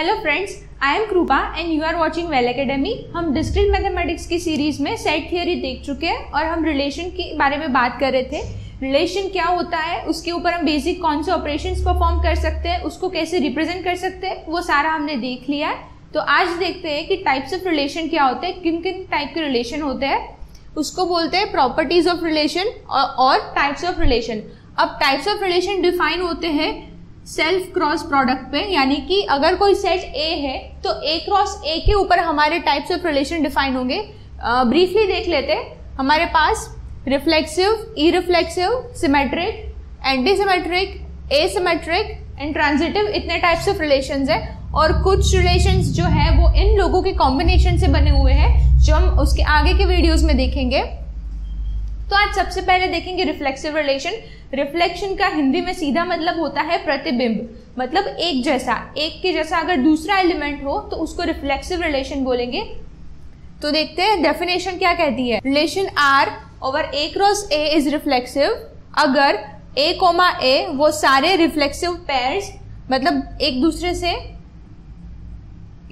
Hello friends I am Kripa and you are watching Well Academy हम discrete mathematics की series में set theory देख चुके हैं और हम रिलेशन के बारे में बात कर रहे थे। रिलेशन क्या होता है, उसके ऊपर हम बेसिक कौन से ऑपरेशन परफॉर्म कर सकते हैं, उसको कैसे रिप्रेजेंट कर सकते हैं, वो सारा हमने देख लिया है। तो आज देखते हैं कि टाइप्स ऑफ़ रिलेशन क्या होते हैं, किन किन टाइप के रिलेशन होते हैं। उसको बोलते हैं प्रॉपर्टीज़ ऑफ़ रिलेशन और टाइप्स ऑफ़ रिलेशन अब टाइप्स ऑफ़ रिलेशन डिफाइन होते हैं सेल्फ क्रॉस प्रोडक्ट पे, यानी कि अगर कोई सेट ए है तो ए क्रॉस ए के ऊपर हमारे टाइप्स ऑफ़ रिलेशन डिफाइन होंगे। ब्रीफली देख लेते हमारे पास reflexive irreflexive symmetric antisymmetric asymmetric and transitive इतने टाइप्स ऑफ़ रिलेशन है। और कुछ रिलेशन जो है, वो इन लोगों के कॉम्बिनेशन से बने हुए हैं, जो हम उसके आगे के वीडियोज़ में देखेंगे। तो आज सबसे पहले देखेंगे रिफ्लेक्सिव रिलेशन रिफ्लेक्शन का हिंदी में सीधा मतलब होता है प्रतिबिंब. मतलब एक जैसा. एक के जैसा अगर दूसरा एलिमेंट हो तो उसको रिफ्लेक्सिव रिलेशन बोलेंगे. तो देखते हैं डेफिनेशन क्या कहती है. Relation R over A cross A is reflexive अगर ए कोमा ए वो सारे रिफ्लेक्सिव पेयर्स मतलब एक दूसरे से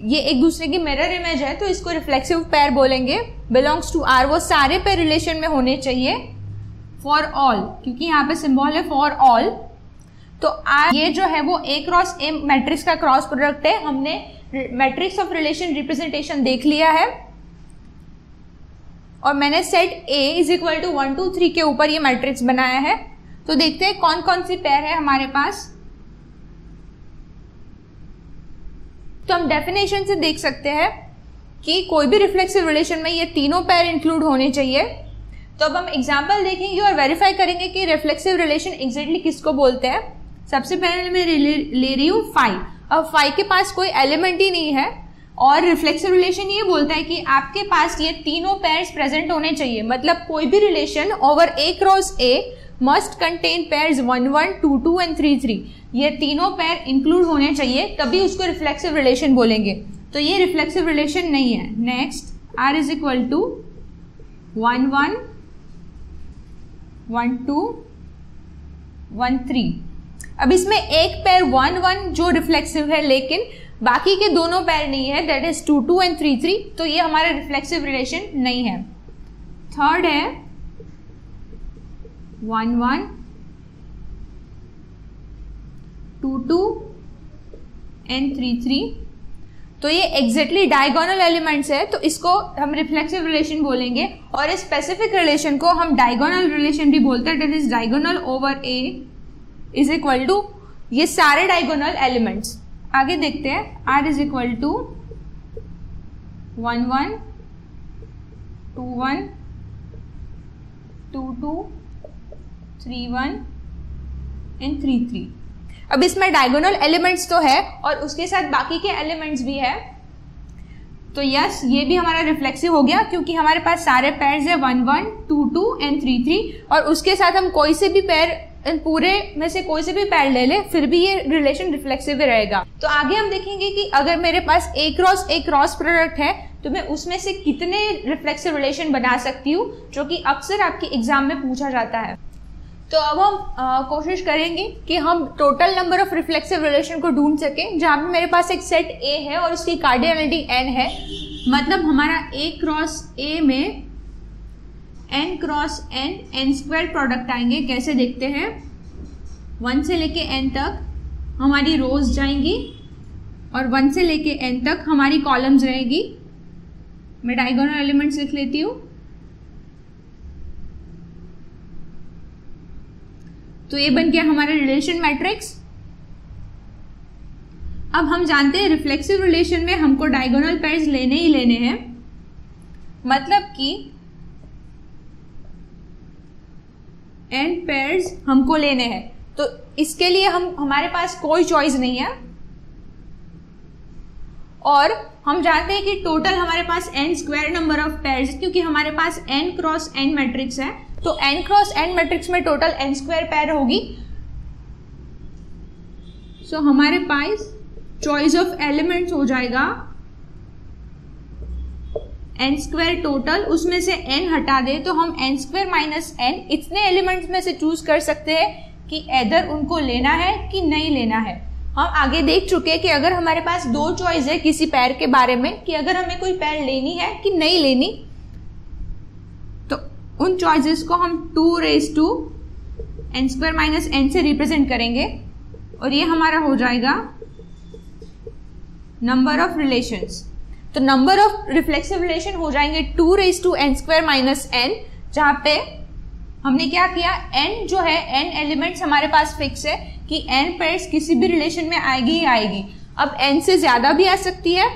ये एक दूसरे की मिरर इमेज है तो इसको रिफ्लेक्सिव पेयर बोलेंगे। बिलोंग्स टू आर वो सारे पेयर रिलेशन में होने चाहिए। फॉर ऑल क्योंकि यहाँ पे सिंबल है फॉर ऑल तो आर ये जो है वो ए क्रॉस ए मैट्रिक्स का क्रॉस प्रोडक्ट है। हमने मैट्रिक्स ऑफ़ रिलेशन रिप्रेजेंटेशन देख लिया है। और मैंने set A is equal to one two three के ऊपर ये मैट्रिक्स बनाया है। तो देखते हैं कौन कौन सी पेयर है हमारे पास। तो हम डेफिनेशन से देख सकते हैं कि कोई भी रिफ्लेक्सिव रिलेशन में ये तीनों पैर इंक्लूड होने चाहिए। तो अब हम एग्ज़ाम्पल देखेंगे और वेरीफाई करेंगे कि रिफ्लेक्सिव रिलेशन एग्जैक्टली किसको बोलते हैं। सबसे पहले मैं ले रही हूँ फाइव अब फाइव के पास कोई एलिमेंट ही नहीं है और रिफ्लेक्सिव रिलेशन ये बोलता है कि आपके पास ये तीनों पेयर्स प्रेजेंट होने चाहिए। मतलब कोई भी relation over A cross A must contain pairs one one two two and three three ये तीनों पेयर इंक्लूड होने चाहिए, तभी उसको रिफ्लेक्सिव रिलेशन बोलेंगे। तो ये रिफ्लेक्सिव रिलेशन नहीं है। Next R is equal to one one one two one three अब इसमें एक पेयर वन वन जो रिफ्लेक्सिव है, लेकिन बाकी के दोनों पेयर नहीं है that is two two and three three तो ये हमारा रिफ्लेक्सिव रिलेशन नहीं है। थर्ड है one one, two two, and three three. तो ये एग्जैक्टली डायगोनल एलिमेंट्स है तो इसको हम रिफ्लेक्सिव रिलेशन बोलेंगे, और इस स्पेसिफिक रिलेशन को हम डायगोनल रिलेशन भी बोलते हैं that is diagonal over A is equal to ये सारे डायगोनल एलिमेंट्स आगे देखते हैं R is equal to one one two one two two three one and three three. अब इसमें डायगोनल एलिमेंट्स तो है और उसके साथ बाकी के एलिमेंट्स भी है। तो यस ये भी हमारा रिफ्लेक्सिव हो गया क्योंकि हमारे पास सारे पेयर्स है one one two two and three three और उसके साथ हम कोई से भी पेयर पूरे में से कोई से भी पैर ले ले, फिर भी ये रिलेशन रिफ्लेक्सिव रहेगा। तो आगे हम देखेंगे कि अगर मेरे पास A cross A cross product है तो मैं उसमें से कितने रिफ्लेक्सिव रिलेशन बना सकती हूँ, जो कि अक्सर आपके एग्ज़ाम में पूछा जाता है। तो अब हम आ, कोशिश करेंगे कि हम total number of reflexive relation को ढूंढ सकें जहाँ पे मेरे पास एक सेट ए है और उसकी कार्डियलिटी एन है। मतलब हमारा ए क्रॉस ए में n cross n n square product आएँगे। कैसे देखते हैं? वन से लेके एन तक हमारी रोज जाएँगी और वन से लेके एन तक हमारी कॉलम्स रहेगी। मैं डायगोनल एलिमेंट्स लिख लेती हूँ। तो ये बन गया हमारा रिलेशन मैट्रिक्स अब हम जानते हैं रिफ्लेक्सिव रिलेशन में हमको डायगोनल पेयर्स लेने ही लेने हैं. मतलब कि एंड पेयर्स हमको लेने हैं. तो इसके लिए हम, हमारे पास कोई चॉइस नहीं है. और हम जानते हैं कि टोटल हमारे पास n square number of pairs क्योंकि हमारे पास एन क्रॉस एन मैट्रिक्स है। तो एन क्रॉस एन मैट्रिक्स में टोटल एन स्क्वायर पैर होगी। सो so, हमारे पास चॉइस ऑफ़ एलिमेंट्स हो जाएगा। एन स्क्वायर टोटल उसमें से एन हटा दे तो हम एन स्क्वायर माइनस एन इतने एलिमेंट्स में से चूज़ कर सकते हैं कि एदर उनको लेना है कि नहीं लेना है। हम आगे देख चुके हैं कि अगर हमारे पास दो चॉइस है किसी पैर के बारे में, कि अगर हमें कोई पैर लेनी है कि नहीं लेनी तो उन चॉइसेस को हम two raise to n square minus n से रिप्रेजेंट करेंगे और ये हमारा हो जाएगा नंबर ऑफ़ रिलेशंस तो नंबर ऑफ़ रिफ्लेक्सिव रिलेशन हो जाएँगे two raise to n square minus n जहाँ पे हमने क्या किया? एन जो है एन एलिमेंट्स हमारे पास फिक्स है। कि एन पेयर्स किसी भी रिलेशन में आएगी ही आएगी। अब एन से ज़्यादा भी आ सकती है।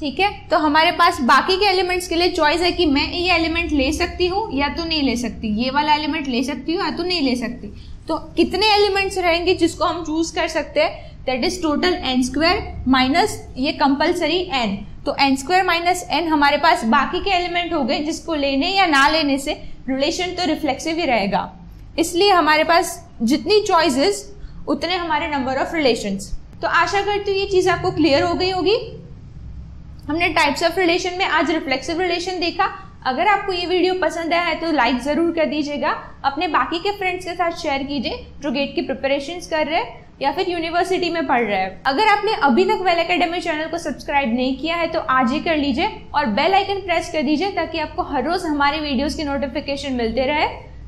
ठीक है? तो हमारे पास बाकी के एलिमेंट्स के लिए चॉइस है कि मैं ये एलिमेंट ले सकती हूँ या तो नहीं ले सकती। ये वाला एलिमेंट ले सकती हूँ या तो नहीं ले सकती। तो कितने एलिमेंट्स रहेंगे जिसको हम चूज़ कर सकते हैं? That is total n square minus ये कंपल्सरी एन तो एन स्क्वायर माइनस एन हमारे पास बाकी के एलिमेंट हो गए जिसको लेने या ना लेने से रिलेशन तो रिफ्लेक्सिव ही रहेगा। इसलिए हमारे पास जितनी चॉइसेस उतने हमारे नंबर ऑफ़ रिलेशंस तो आशा करती हूँ ये चीज़ आपको क्लियर हो गई होगी। हमने टाइप्स ऑफ़ रिलेशन में आज रिफ्लेक्सिव रिलेशन देखा। अगर आपको ये वीडियो पसंद आया है तो लाइक ज़रूर कर दीजिएगा। अपने बाकी के फ्रेंड्स के साथ शेयर कीजिए जो गेट की प्रिपरेशन कर रहे हैं या फिर यूनिवर्सिटी में पढ़ रहे हैं। अगर आपने अभी तक वेल अकेडमी चैनल को सब्सक्राइब नहीं किया है तो आज ही कर लीजिए और बेल आइकन प्रेस कर दीजिए ताकि आपको हर रोज हमारे वीडियोस की नोटिफिकेशन मिलते रहे।